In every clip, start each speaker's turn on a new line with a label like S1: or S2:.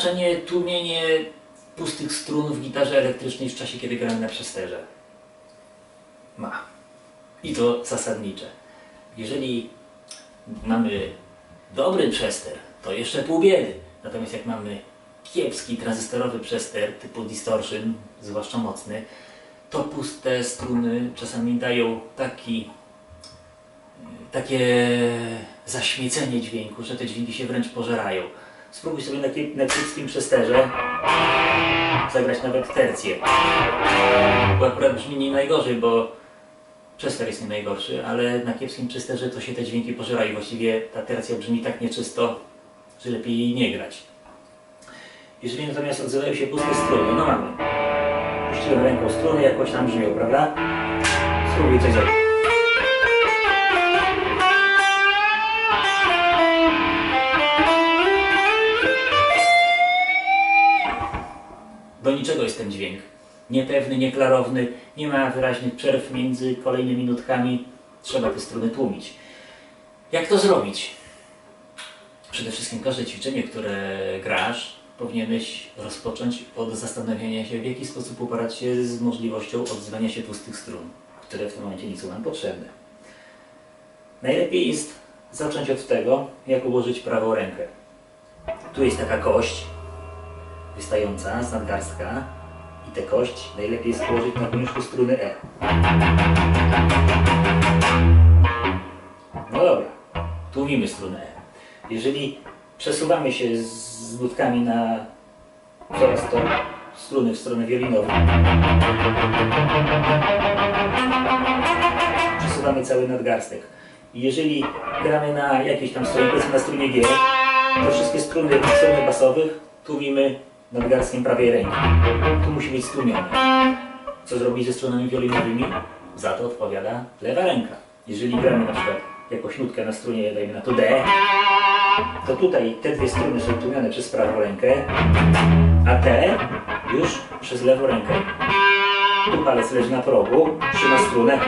S1: Znaczenie tłumienie pustych strun w gitarze elektrycznej w czasie, kiedy gramy na przesterze? Ma. I to zasadnicze. Jeżeli mamy dobry przester, to jeszcze pół biedy. Natomiast jak mamy kiepski tranzystorowy przester typu distortion, zwłaszcza mocny, to puste struny czasami dają taki takie zaśmiecenie dźwięku, że te dźwięki się wręcz pożerają. Spróbuj sobie na, kie- na kiepskim przesterze zagrać nawet tercję. Bo akurat brzmi nie najgorzej, bo przester jest nie najgorszy, ale na kiepskim przesterze to się te dźwięki pożerają. Właściwie ta tercja brzmi tak nieczysto, że lepiej jej nie grać. Jeżeli natomiast odzywają się puste struny, no mamy. Puściłem ręką struny, jakoś tam brzmią, prawda? Spróbuj coś zrobić. Niepewny, nieklarowny, nie ma wyraźnych przerw między kolejnymi nutkami. Trzeba te struny tłumić. Jak to zrobić? Przede wszystkim każde ćwiczenie, które grasz, powinieneś rozpocząć od zastanowienia się, w jaki sposób uporać się z możliwością odzywania się pustych strun, które w tym momencie nie są nam potrzebne. Najlepiej jest zacząć od tego, jak ułożyć prawą rękę. Tu jest taka kość, wystająca z nadgarstka i tę kość najlepiej jest położyć na końcu struny E. No dobra, tłumimy strunę E. Jeżeli przesuwamy się z nutkami na coraz to struny w stronę wiolinową, przesuwamy cały nadgarstek. I jeżeli gramy na jakiejś tam stronie, na strunie G, to wszystkie struny w stronach basowych tłumimy nadgarstkiem prawej ręki. Tu musi być stłumione. Co zrobić ze strunami wiolinowymi? Za to odpowiada lewa ręka. Jeżeli gramy na przykład jakąś nutkę na strunie, dajmy na to D, to tutaj te dwie struny są tłumione przez prawą rękę, a te już przez lewą rękę. Tu palec leży na progu, trzyma strunę,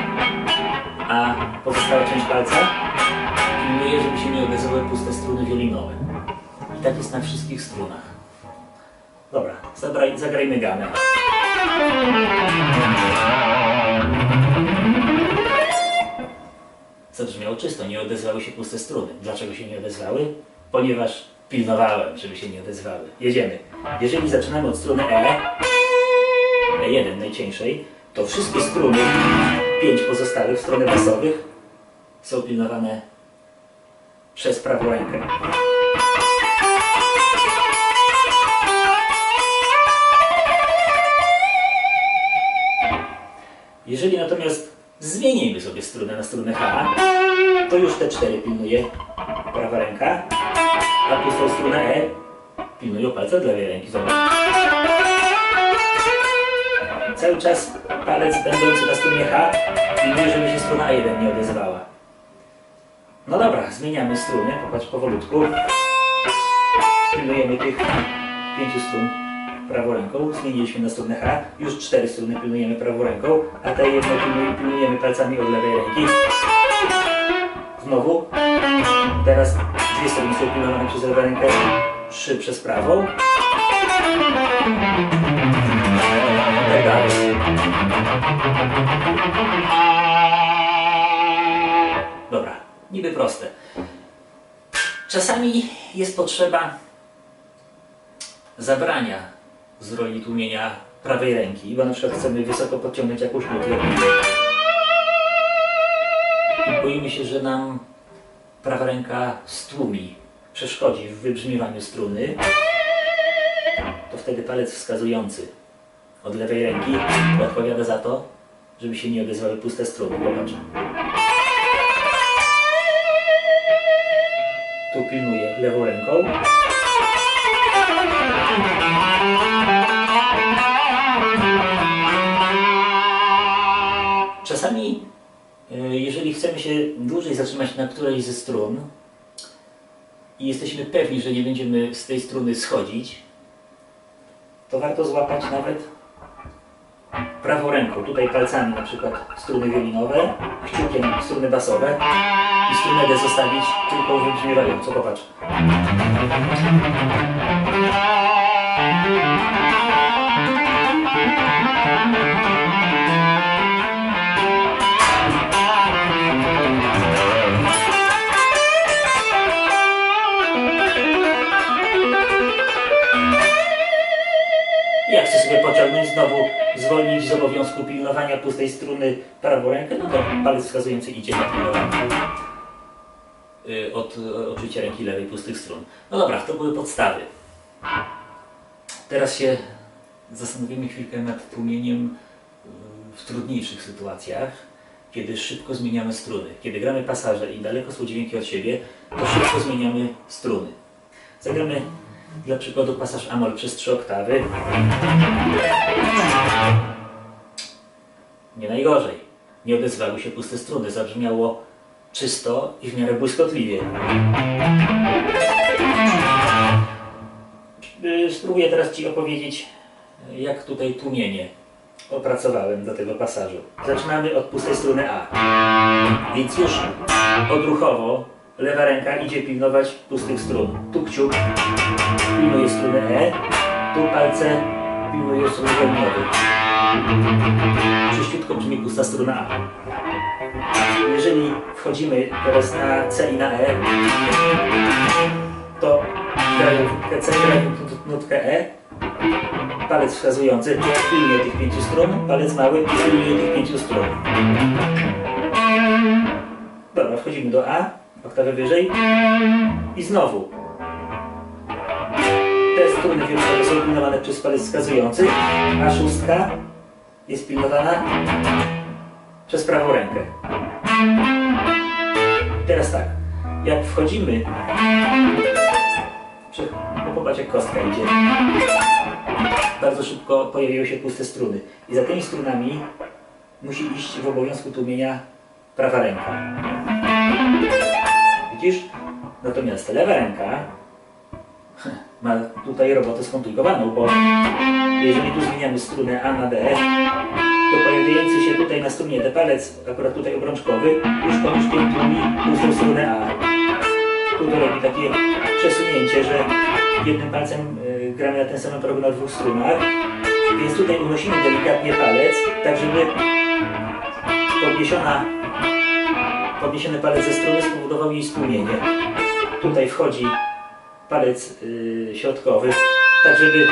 S1: a pozostała część palca pilnuje, żeby się nie odezwały puste struny wiolinowe. I tak jest na wszystkich strunach. Dobra, zagraj, zagrajmy gamę. Zabrzmiało czysto, nie odezwały się puste struny. Dlaczego się nie odezwały? Ponieważ pilnowałem, żeby się nie odezwały. Jedziemy. Jeżeli zaczynamy od struny E, E1 najcieńszej, to wszystkie struny, pięć pozostałych stron basowych, są pilnowane przez prawą rękę. Jeżeli natomiast zmienimy sobie strunę na strunę H, to już te cztery pilnuje prawa ręka, a tu są strunę E, pilnują palce lewej ręki. Cały czas palec będący na strunie H pilnuje, żeby się struna E1 nie odezwała. No dobra, zmieniamy struny, popatrz powolutku. Pilnujemy tych pięciu strun prawą ręką, zmieniliśmy na strunę H, już cztery struny pilnujemy prawą ręką, a te jedną pilnuj- pilnujemy palcami od lewej ręki. Znowu. Teraz dwie strony są pilnowane przez lewą rękę, trzy przez prawą. Tak dalej. Dobra, niby proste. Czasami jest potrzeba zabrania z roli tłumienia prawej ręki, bo na przykład chcemy wysoko podciągnąć jakąś nutę. I boimy się, że nam prawa ręka stłumi, przeszkodzi w wybrzmiewaniu struny. To wtedy palec wskazujący od lewej ręki odpowiada za to, żeby się nie odezwały puste struny. Popatrz. Tu pilnuję lewą ręką. Czasami, e, jeżeli chcemy się dłużej zatrzymać na którejś ze strun i jesteśmy pewni, że nie będziemy z tej struny schodzić, to warto złapać nawet prawą ręką, tutaj palcami na przykład struny wiolinowe, kciukiem struny basowe i strunę zostawić tylko wybrzmiewająco. Popatrz. Pociągnąć znowu, zwolnić z obowiązku pilnowania pustej struny prawą rękę, no to palec wskazujący idzie na pilnowanie y, od y, odczucia ręki lewej pustych strun. No dobra, to były podstawy. Teraz się zastanowimy chwilkę nad tłumieniem y, w trudniejszych sytuacjach, kiedy szybko zmieniamy struny. Kiedy gramy pasaże i daleko są dźwięki od siebie, to szybko zmieniamy struny. Zagramy dla przykładu pasaż Amol przez trzy oktawy. Nie najgorzej. Nie odezwały się puste struny. Zabrzmiało czysto i w miarę błyskotliwie. Y, Spróbuję teraz Ci opowiedzieć, jak tutaj tłumienie opracowałem do tego pasażu. Zaczynamy od pustej struny A. Więc już odruchowo lewa ręka idzie pilnować pustych strun. Tu kciuk pilnuje strunę E, tu palce pilnuje struny wewnętrznej. Czyściutko brzmi pusta struna A. Jeżeli wchodzimy teraz na C i na E, to grają nutkę C, grają nutkę E, palec wskazujący pilnuje tych pięciu strun, palec mały pilnuje tych pięciu strun. Dobra, wchodzimy do A, oktawę wyżej i znowu struny wielkowe są pilnowane przez palec wskazujący, a szóstka jest pilnowana przez prawą rękę. Teraz tak, jak wchodzimy, no popatrz jak kostka idzie, bardzo szybko pojawiły się puste struny i za tymi strunami musi iść w obowiązku tłumienia prawa ręka. Widzisz? Natomiast lewa ręka ma tutaj robotę skomplikowaną, bo jeżeli tu zmieniamy strunę A na D, to pojawiający się tutaj na strunie D palec, akurat tutaj obrączkowy, już kończkiem tłumi pustą strunę A. Tu to robi takie przesunięcie, że jednym palcem y, gramy na ten samym progu na dwóch strunach, więc tutaj unosimy delikatnie palec, tak żeby podniesiona, podniesiony palec ze struny spowodował jej stłumienie. Tutaj wchodzi palec y, środkowy, tak żeby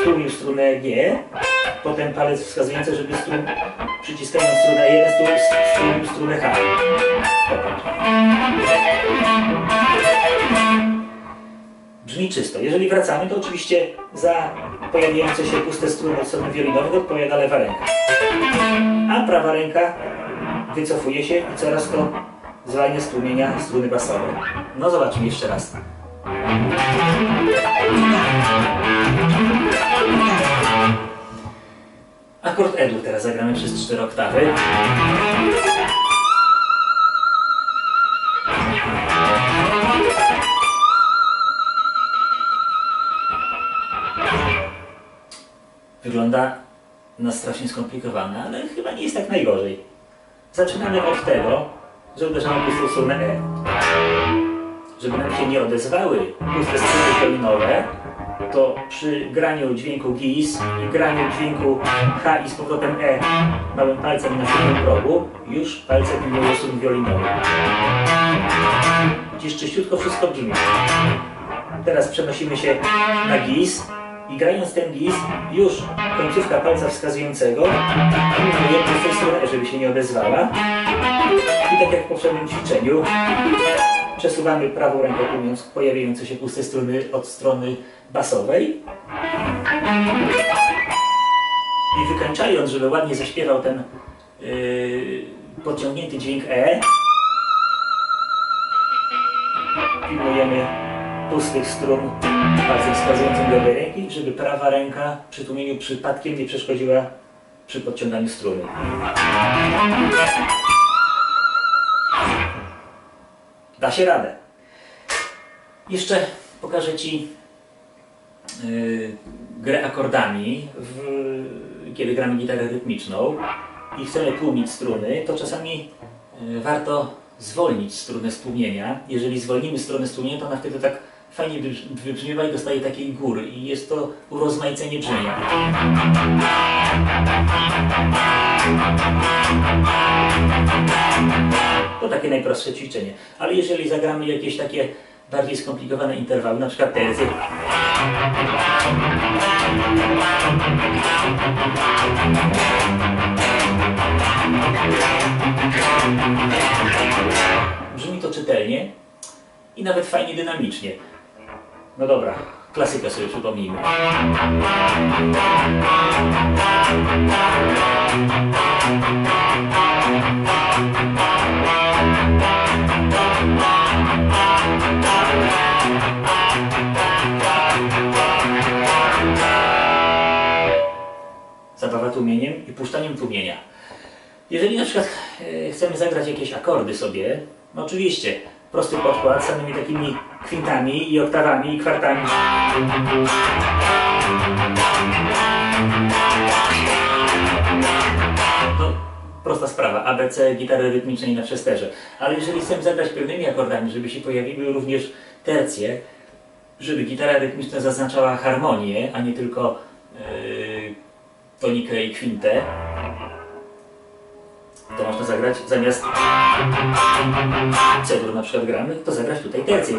S1: stłumił strunę G, potem palec wskazujący, żeby strum, przyciskając strunę 1 strum, stłumił strunę H. Brzmi czysto. Jeżeli wracamy, to oczywiście za pojawiające się puste struny od strony wiolinowej odpowiada lewa ręka. A prawa ręka wycofuje się i coraz to zwalnia stłumienia struny basowej. No zobaczmy jeszcze raz. Akord E-dur teraz zagramy przez cztery oktawy. Wygląda na strasznie skomplikowane, ale chyba nie jest tak najgorzej. Zaczynamy od tego, że uderzamy pustą strunę E. Żeby nam się nie odezwały puste struny wiolinowe, to przy graniu dźwięku GIS i graniu dźwięku H i z powrotem E małym palcem na środku progu, już palce pilnują strun wiolinowych. Widzisz, czyściutko wszystko brzmi. Teraz przenosimy się na GIS i grając ten GIS, już końcówka palca wskazującego pilnuje pustą stronę, żeby się nie odezwała. I tak jak w poprzednim ćwiczeniu, Przesuwamy prawą rękę tłumiąc pojawiające się puste struny od strony basowej. I wykańczając, żeby ładnie zaśpiewał ten yy, podciągnięty dźwięk E, pilnujemy pustych strun palcem wskazującym lewej ręki, żeby prawa ręka przy tłumieniu przypadkiem nie przeszkodziła przy podciąganiu struny. Się radę. Jeszcze pokażę Ci yy, grę akordami, w, kiedy gramy gitarę rytmiczną i chcemy tłumić struny, to czasami yy, warto zwolnić strunę stłumienia. Jeżeli zwolnimy strunę stłumienia, to ona wtedy tak fajnie wybrzmiewa i dostaje takiej góry i jest to urozmaicenie brzmienia. To takie najprostsze ćwiczenie. Ale jeżeli zagramy jakieś takie bardziej skomplikowane interwały, na przykład tercje, brzmi to czytelnie i nawet fajnie dynamicznie. No dobra, klasykę sobie przypomnijmy. Zabawa tłumieniem i puszczaniem tłumienia. Jeżeli na przykład e, chcemy zagrać jakieś akordy sobie, no oczywiście prosty podkład z samymi takimi kwintami i oktawami i kwartami. No, prosta sprawa, ABC, gitary rytmicznej na przesterze. Ale jeżeli chcemy zagrać pełnymi akordami, żeby się pojawiły również tercje, żeby gitara rytmiczna zaznaczała harmonię, a nie tylko yy, tonikę i kwintę, to można zagrać zamiast C-dur na przykład gramy, to zagrać tutaj tercję.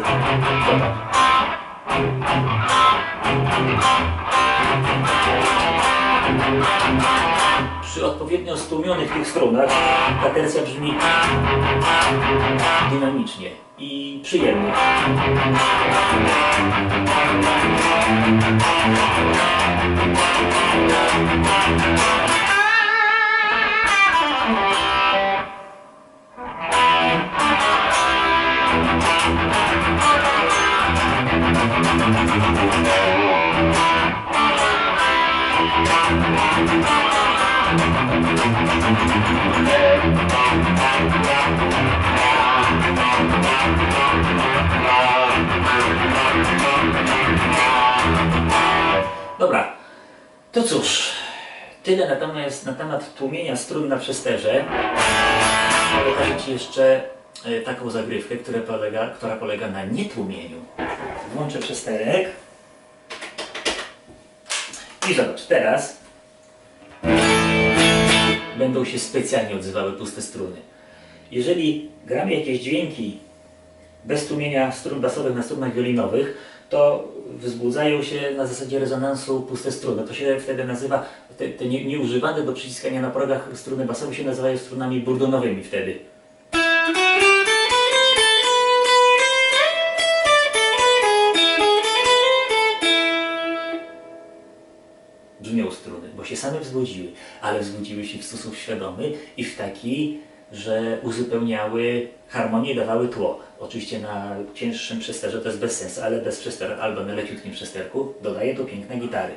S1: Przy odpowiednio stłumionych tych strunach ta tercja brzmi dynamicznie i przyjemnie. Dobra, to cóż, tyle natomiast na temat tłumienia strun na przesterze. Pokażę Ci jeszcze e, taką zagrywkę, która polega, która polega na nietłumieniu. Włączę przesterek. I zobacz, teraz będą się specjalnie odzywały puste struny. Jeżeli gramy jakieś dźwięki bez tłumienia strun basowych na strunach wiolinowych, to wzbudzają się na zasadzie rezonansu puste struny. To się wtedy nazywa, te, te nie, nieużywane do przyciskania na progach struny basowe się nazywają strunami burdonowymi wtedy. Brzmią struny, bo się same wzbudziły, ale wzbudziły się w sposób świadomy i w taki, że uzupełniały harmonię dawały tło. Oczywiście na cięższym przesterze to jest bez sensu, ale bez przesteru albo na leciutkim przesterku dodaje to piękne gitary.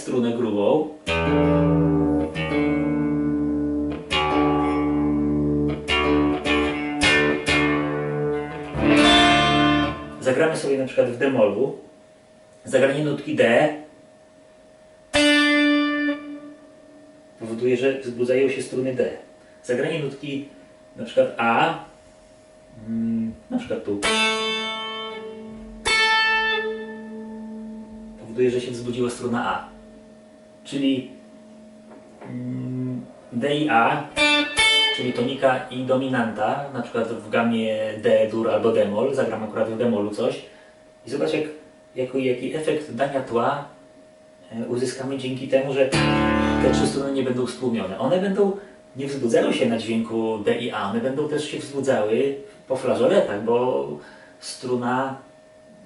S1: Strunę grubą, zagramy sobie na przykład w demolu, zagranie nutki D. Powoduje, że wzbudzają się struny D. Zagranie nutki na przykład A, mm, na przykład tu, powoduje, że się wzbudziła struna A. Czyli D i A, czyli tonika i dominanta, na przykład w gamie D, dur albo demol, zagram akurat w demolu coś i zobacz jak, jaki, jaki efekt dania tła e, uzyskamy dzięki temu, że te trzy struny nie będą stłumione. One będą, nie wzbudzały się na dźwięku D i A, one będą też się wzbudzały po flażoletach, bo struna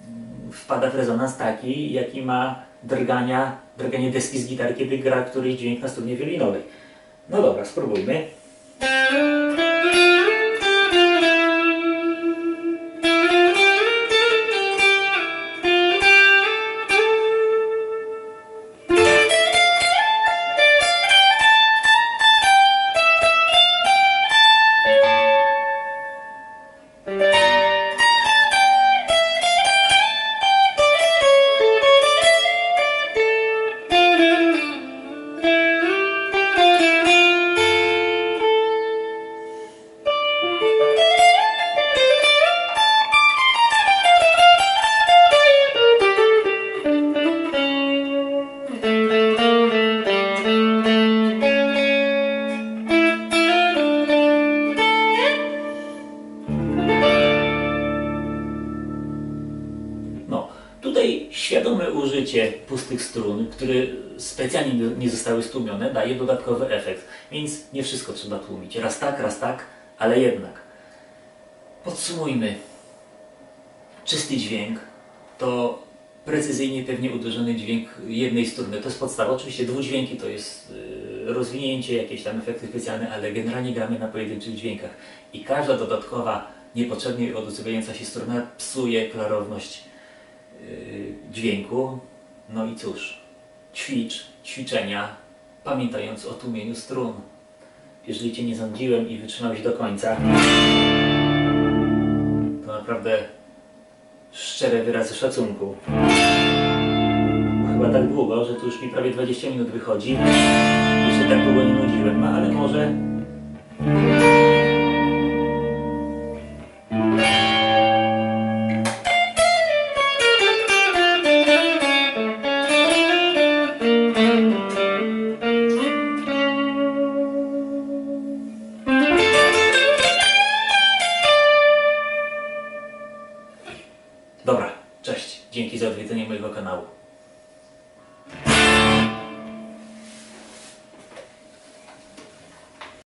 S1: mm, wpada w rezonans taki, jaki ma drgania, drganie deski z gitary, kiedy gra któryś dźwięk na strunie wiolinowej. No dobra, spróbujmy. Pustych strun, które specjalnie nie- zostały stłumione, daje dodatkowy efekt. Więc nie wszystko trzeba tłumić. Raz tak, raz tak, ale jednak. Podsumujmy. Czysty dźwięk to precyzyjnie pewnie uderzony dźwięk jednej struny. To jest podstawa. Oczywiście dwudźwięki to jest y, rozwinięcie, jakieś tam efekty specjalne, ale generalnie gramy na pojedynczych dźwiękach. I każda dodatkowa, niepotrzebnie odsuwająca się struna psuje klarowność y, dźwięku. No i cóż, ćwicz, ćwiczenia, pamiętając o tłumieniu strun. Jeżeli Cię nie znudziłem i wytrzymałeś do końca, to naprawdę szczere wyrazy szacunku. Chyba tak długo, że tu już mi prawie 20 minut wychodzi. Jeszcze tak długo nie nudziłem, no ale może...